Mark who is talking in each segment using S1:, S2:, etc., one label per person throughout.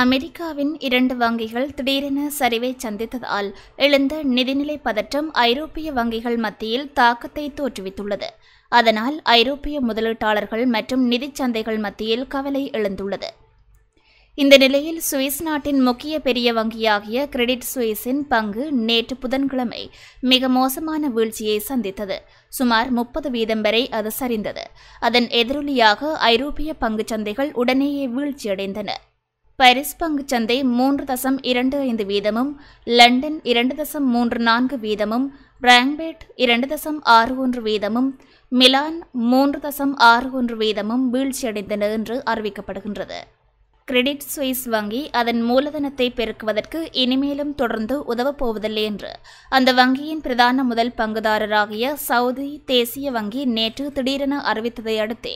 S1: அமெரிக்காவின் இரண்டு வங்கிகள் திடீரென சரிவை சந்தித்ததால் எழுந்த நிதிநிலை பதற்றம் ஐரோப்பிய வங்கிகள் மத்தியில் தாக்கத்தை தோற்றுவித்துள்ளது. அதனால் ஐரோப்பிய முதலீட்டாளர்கள் மற்றும் நிதிச் சந்தைகள் மத்தியில் கவலை எழுந்துள்ளது. இந்த நிலையில் சுவிஸ் நாட்டின் முக்கிய பெரிய வங்கியாகிய கிரெடிட் சுவிஸின் பங்கு நேற்று புதன்கிழமை மிக மோசமான வீழ்ச்சியை சந்தித்தது. சுமார் முப்பது வீதம் வரை அது சரிந்தது. அதன் எதிரொலியாக ஐரோப்பிய பங்குச் சந்தைகள் உடனேயே வீழ்ச்சியடைந்தன. பாரிஸ் பங்கு சந்தை மூன்று தசம் இரண்டு ஐந்து வீதமும் லண்டன் இரண்டு தசம் மூன்று நான்கு வீதமும் பிராங்பேட் இரண்டு தசம் ஆறு ஒன்று வீதமும் மிலான் மூன்று தசம் ஆறு ஒன்று வீதமும் வீழ்ச்சியடைந்தன என்று அறிவிக்கப்படுகின்றது. கிரெடிட் சுவிஸ் வங்கி அதன் மூலதனத்தை பெருக்குவதற்கு இனிமேலும் தொடர்ந்து உதவப் போவதில்லை என்று. அந்த வங்கியின் பிரதான முதல் பங்குதாரராகிய சவுதி தேசிய வங்கி நேற்று திடீரென அறிவித்ததை அடுத்தே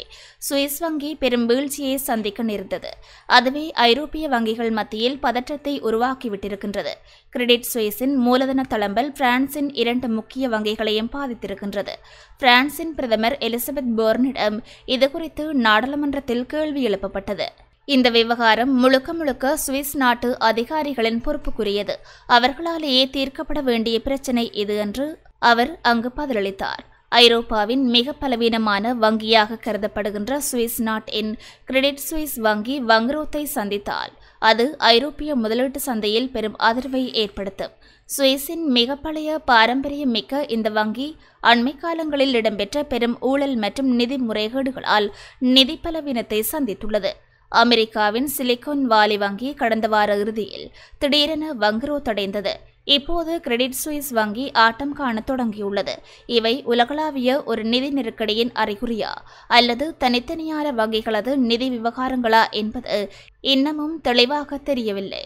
S1: சுவிஸ் வங்கி பெரும் வீழ்ச்சியை சந்திக்க நேர்ந்தது. அதுவே ஐரோப்பிய வங்கிகள் மத்தியில் பதற்றத்தை உருவாக்கிவிட்டிருக்கின்றது. கிரெடிட் சுவிஸின் மூலதன தளம்பல் பிரான்சின் இரண்டு முக்கிய வங்கிகளையும் பாதித்திருக்கின்றது. பிரான்சின் பிரதமர் எலிசபெத் போர்னிடம் இதுகுறித்து நாடாளுமன்றத்தில் கேள்வி எழுப்பப்பட்டது. இந்த விவகாரம் முழுக்க முழுக்க சுவிஸ் நாட்டு அதிகாரிகளின் பொறுப்புக்குரியது. அவர்களாலேயே தீர்க்கப்பட வேண்டிய பிரச்சினை இது என்று அவர் அங்கு பதிலளித்தார். ஐரோப்பாவின் மிக பலவீனமான வங்கியாக கருதப்படுகின்ற சுவிஸ் நாட்டின் கிரெடிட் சுவிஸ் வங்கி வங்குரோத்தை சந்தித்தால் அது ஐரோப்பிய முதலீட்டு சந்தையில் பெரும் அதிர்வை ஏற்படுத்தும். சுவிஸின் மிக பழைய பாரம்பரியம் மிக்க இந்த வங்கி அண்மை காலங்களில் இடம்பெற்ற பெரும் ஊழல் மற்றும் நிதி முறைகேடுகளால் நிதி பலவீனத்தை சந்தித்துள்ளது. அமெரிக்காவின் சிலிகான் வாலி வங்கி கடந்த வார இறுதியில் திடீரென வங்குரோத்தடைந்தது இப்போது கிரெடிட் சுவிஸ் வங்கி ஆட்டம் காண தொடங்கியுள்ளது. இவை உலகளாவிய ஒரு நிதி நெருக்கடியின் அறிகுறியா அல்லது தனித்தனியான வங்கிகளது நிதி விவகாரங்களா என்பது இன்னமும் தெளிவாக தெரியவில்லை.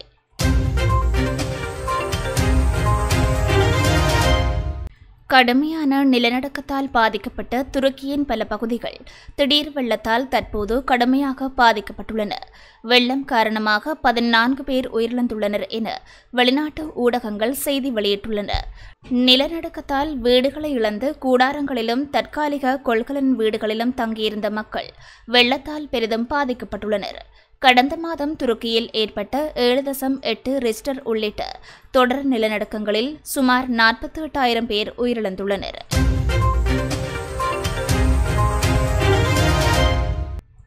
S1: கடுமையான நிலநடுக்கத்தால் பாதிக்கப்பட்ட துருக்கியின் பல பகுதிகள் திடீர் வெள்ளத்தால் தற்போது கடுமையாக பாதிக்கப்பட்டுள்ளன. வெள்ளம் காரணமாக பதினான்கு பேர் உயிரிழந்துள்ளனர் என வெளிநாட்டு ஊடகங்கள் செய்தி வெளியிட்டுள்ளன. நிலநடுக்கத்தால் வீடுகளை இழந்து கூடாரங்களிலும் தற்காலிக கொள்கலன் வீடுகளிலும் தங்கியிருந்த மக்கள் வெள்ளத்தால் பெரிதும் பாதிக்கப்பட்டுள்ளனர். கடந்த மாதம் துருக்கியில் ஏற்பட்ட ஏழு தசம் எட்டு ரிஸ்டர் உள்ளிட்ட தொடர் நிலநடுக்கங்களில் சுமார் நாற்பத்தி எட்டாயிரம் பேர் உயிரிழந்துள்ளனர்.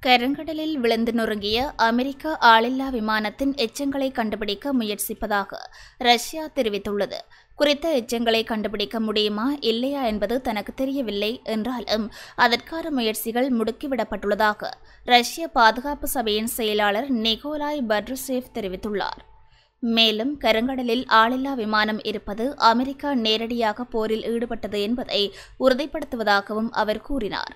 S1: கருங்கடலில் விழுந்து நொறுங்கிய அமெரிக்க ஆளில்லா விமானத்தின் எச்சங்களை கண்டுபிடிக்க முயற்சிப்பதாக ரஷ்யா தெரிவித்துள்ளது. குறித்த எச்சங்களை கண்டுபிடிக்க முடியுமா இல்லையா என்பது தனக்கு தெரியவில்லை என்றாலும் அதற்கான முயற்சிகள் முடுக்கிவிடப்பட்டுள்ளதாக ரஷ்ய பாதுகாப்பு சபையின் செயலாளர் நிகோலாய் பட்ருசேவ் தெரிவித்துள்ளார். மேலும் கருங்கடலில் ஆளில்லா விமானம் இருப்பது அமெரிக்கா நேரடியாக போரில் ஈடுபட்டது என்பதை உறுதிப்படுத்துவதாகவும் அவர் கூறினார்.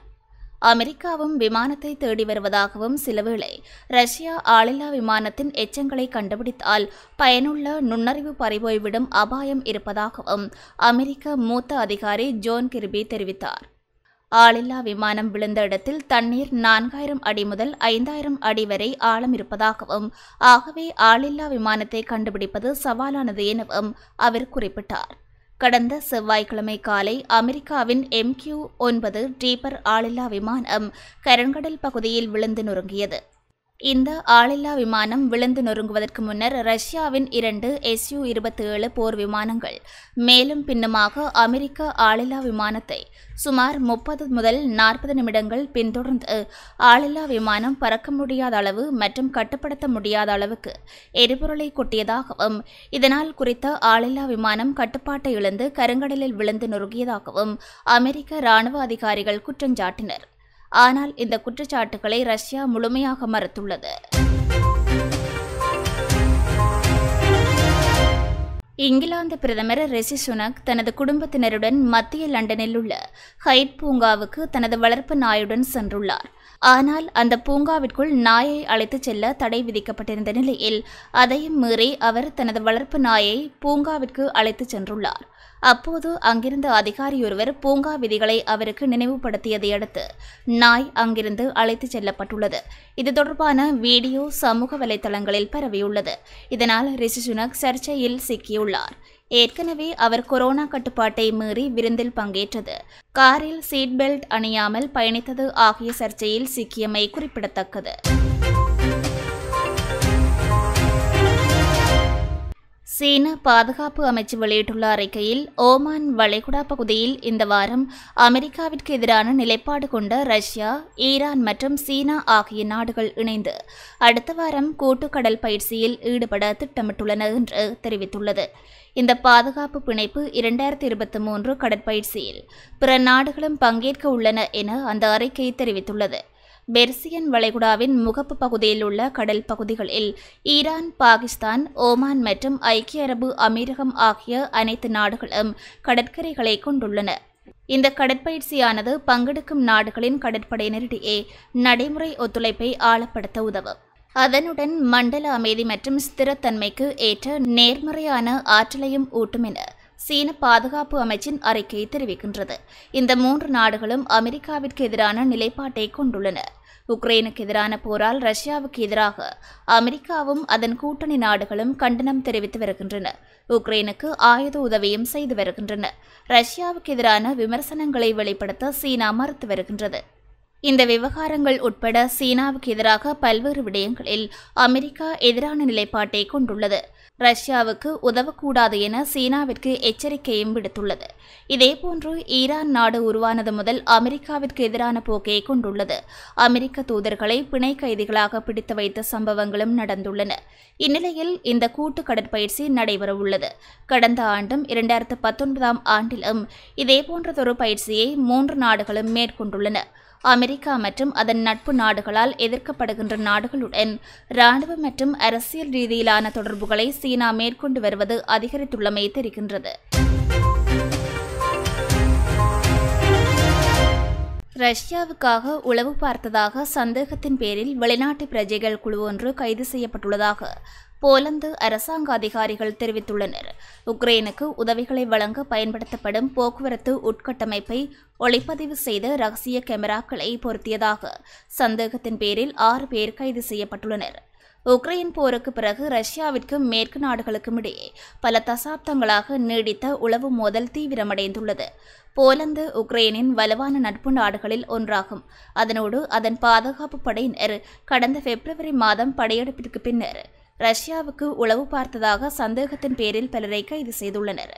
S1: அமெரிக்காவும் விமானத்தை தேடி வருவதாகவும் சிலவேளை ரஷ்யா ஆளில்லா விமானத்தின் எச்சங்களை கண்டுபிடித்தால் பயனுள்ள நுண்ணறிவு பறிபோய்விடும் அபாயம் இருப்பதாகவும் அமெரிக்க மூத்த அதிகாரி ஜோன் கிர்பி தெரிவித்தார். ஆளில்லா விமானம் விழுந்த இடத்தில் தண்ணீர் நான்காயிரம் அடி முதல் ஐந்தாயிரம் அடி வரை ஆழம் இருப்பதாகவும் ஆகவே ஆளில்லா விமானத்தை கண்டுபிடிப்பது சவாலானது எனவும் அவர் குறிப்பிட்டார். கடந்த செவ்வாய்க்கிழமை காலை அமெரிக்காவின் எம்கியூ ஒன்பது டீப்பர் ஆளில்லா விமானம் கரங்கடல் பகுதியில் விழுந்து நொறுங்கியது. இந்த ஆளில்லா விமானம் விழுந்து நொறுங்குவதற்கு முன்னர் ரஷ்யாவின் இரண்டு எஸ்யூ இருபத்தி ஏழு போர் விமானங்கள் மேலும் பின்னுமாக அமெரிக்க ஆளில்லா விமானத்தை சுமார் முப்பது முதல் நாற்பது நிமிடங்கள் பின்தொடர்ந்து ஆளில்லா விமானம் பறக்க முடியாத அளவு மற்றும் கட்டுப்படுத்த முடியாத அளவுக்கு எரிபொருளை கொட்டியதாகவும் இதனால் குறித்த ஆளில்லா விமானம் கட்டுப்பாட்டை இழந்து கருங்கடலில் விழுந்து நொறுங்கியதாகவும் அமெரிக்க இராணுவ அதிகாரிகள் குற்றஞ்சாட்டினர். ஆனால் இந்த குற்றச்சாட்டுகளை ரஷ்யா முழுமையாக மறுத்துள்ளது. இங்கிலாந்து பிரதமர் ரெசி சுனக் தனது குடும்பத்தினருடன் மத்திய லண்டனில் உள்ள ஹைட் பூங்காவுக்கு தனது வளர்ப்பு நாயுடன் சென்றுள்ளார். ஆனால் அந்த பூங்காவிற்குள் நாயை அழைத்துச் செல்ல தடை விதிக்கப்பட்டிருந்த நிலையில் அதையும் மீறி அவர் தனது வளர்ப்பு நாயை பூங்காவிற்கு அழைத்துச் சென்றுள்ளார். அப்போது அங்கிருந்த அதிகாரியொருவர் பூங்கா விதிகளை அவருக்கு நினைவுபடுத்தியதை அடுத்து நாய் அங்கிருந்து அழைத்துச் செல்லப்பட்டுள்ளது. இது தொடர்பான வீடியோ சமூக வலைதளங்களில் பரவியுள்ளது. இதனால் ரிஷி சுனக் சர்ச்சையில் சிக்கியுள்ளார். ஏற்கனவே அவர் கொரோனா கட்டுப்பாட்டை மீறி விருந்தில் பங்கேற்றது. காரில் சீட் பெல்ட் அணியாமல் பயணித்தது ஆகிய சர்ச்சையில் சிக்கியமை குறிப்பிடத்தக்கது. சீன பாதுகாப்பு அமைச்சு வெளியிட்டுள்ள அறிக்கையில் ஓமான் வளைகுடா பகுதியில் இந்த வாரம் அமெரிக்காவிற்கு எதிரான நிலைப்பாடு கொண்ட ரஷ்யா ஈரான் மற்றும் சீனா ஆகிய நாடுகள் இணைந்து அடுத்த வாரம் கூட்டு கடல் பயிற்சியில் ஈடுபட திட்டமிட்டுள்ளன என்று தெரிவித்துள்ளது. இந்த பாதுகாப்பு பிணைப்பு இரண்டாயிரத்தி இருபத்தி மூன்று கடற்பயிற்சியில் பிற நாடுகளும் பங்கேற்க உள்ளன என அந்த அறிக்கை தெரிவித்துள்ளது. பெர்சியன் வளைகுடாவின் முகப்பு பகுதியில் உள்ள கடல் பகுதிகளில் ஈரான் பாகிஸ்தான் ஓமான் மற்றும் ஐக்கிய அரபு அமீரகம் ஆகிய அனைத்து நாடுகளும் கடற்கரைகளை கொண்டுள்ளன. இந்த கடற்பயிற்சியானது பங்கெடுக்கும் நாடுகளின் கடற்படையினரிடையே நடைமுறை ஒத்துழைப்பை ஆழப்படுத்த உதவும். அதனுடன் மண்டல அமைதி மற்றும் ஸ்திரத்தன்மைக்கு ஏற்ற நேர்மறையான ஆற்றலையும் ஊட்டும் என சீன பாதுகாப்பு அமைச்சின் அறிக்கை தெரிவிக்கின்றது. இந்த மூன்று நாடுகளும் அமெரிக்காவிற்கு எதிரான நிலைப்பாட்டை கொண்டுள்ளன. உக்ரைனுக்கு எதிரான போரால் ரஷ்யாவுக்கு எதிராக அமெரிக்காவும் அதன் கூட்டணி நாடுகளும் கண்டனம் தெரிவித்து வருகின்றன. உக்ரைனுக்கு ஆயுத உதவியும் செய்து வருகின்றன. ரஷ்யாவுக்கு எதிரான விமர்சனங்களை வெளிப்படுத்த சீனா மறுத்து வருகின்றது. இந்த விவகாரங்கள் உட்பட சீனாவுக்கு எதிராக பல்வேறு விடயங்களில் அமெரிக்கா எதிரான நிலைப்பாட்டை கொண்டுள்ளது. ரஷ்யாவுக்கு உதவக்கூடாது என சீனாவிற்கு எச்சரிக்கையும் விடுத்துள்ளது. இதேபோன்று ஈரான் நாடு உருவானது முதல் அமெரிக்காவிற்கு எதிரான போக்கை கொண்டுள்ளது. அமெரிக்க தூதர்களை பிணை கைதிகளாக பிடித்து வைத்த சம்பவங்களும் நடந்துள்ளன. இந்நிலையில் இந்த கூட்டு கடற்பயிற்சி நடைபெறவுள்ளது. கடந்த ஆண்டும் இரண்டாயிரத்து பத்தொன்பதாம் ஆண்டிலும் இதேபோன்றதொரு பயிற்சியை மூன்று நாடுகளும் மேற்கொண்டுள்ளன. அமெரிக்கா மற்றும் அதன் நட்பு நாடுகளால் எதிர்க்கப்படுகின்ற நாடுகளுடன் இராணுவ மற்றும் அரசியல் ரீதியிலான தொடர்புகளை சீனா மேற்கொண்டு வருவது அதிகரித்துள்ளமை தெரிகின்றது. ரஷ்யாவுக்காக உளவு பார்த்ததாக சந்தேகத்தின் பேரில் வெளிநாட்டு பிரஜைகள் குழு ஒன்று கைது செய்யப்பட்டுள்ளதாக போலந்து அரசாங்க அதிகாரிகள் தெரிவித்துள்ளனர். உக்ரைனுக்கு உதவிகளை வழங்க பயன்படுத்தப்படும் போக்குவரத்து உட்கட்டமைப்பை ஒளிப்பதிவு செய்த ரகசிய கேமராக்களை பொருத்தியதாக சந்தேகத்தின் பேரில் ஆறு பேர் கைது செய்யப்பட்டுள்ளனர். உக்ரைன் போருக்கு பிறகு ரஷ்யாவிற்கும் மேற்கு நாடுகளுக்கும் இடையே பல தசாப்தங்களாக நீடித்த உளவு மோதல் தீவிரமடைந்துள்ளது. போலந்து உக்ரைனின் வலுவான நட்பு நாடுகளில் ஒன்றாகும். அதனோடு அதன் பாதுகாப்பு படையினர் கடந்த பிப்ரவரி மாதம் படையெடுப்பிற்கு பின்னர் ரஷ்யாவுக்கு உளவு பார்த்ததாக சந்தேகத்தின் பேரில் பலரை கைது செய்துள்ளனர்.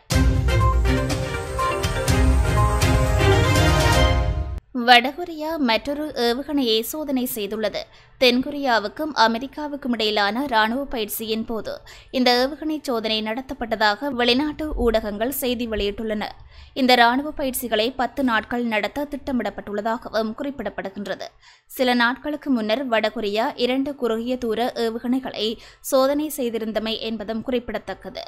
S1: வடகொரியா மற்றொரு ஏவுகணையை சோதனை செய்துள்ளது. தென்கொரியாவுக்கும் அமெரிக்காவுக்கும் இடையிலான ராணுவ பயிற்சியின் போது இந்த ஏவுகணை சோதனை நடத்தப்பட்டதாக வெளிநாட்டு ஊடகங்கள் செய்தி வெளியிட்டுள்ளன. இந்த ராணுவ பயிற்சிகளை பத்து நாட்கள் நடத்த திட்டமிடப்பட்டுள்ளதாகவும் குறிப்பிடப்படுகின்றது. சில நாட்களுக்கு முன்னர் வடகொரியா இரண்டு குறுகிய தூர ஏவுகணைகளை சோதனை செய்திருந்தமை என்பதும் குறிப்பிடத்தக்கது.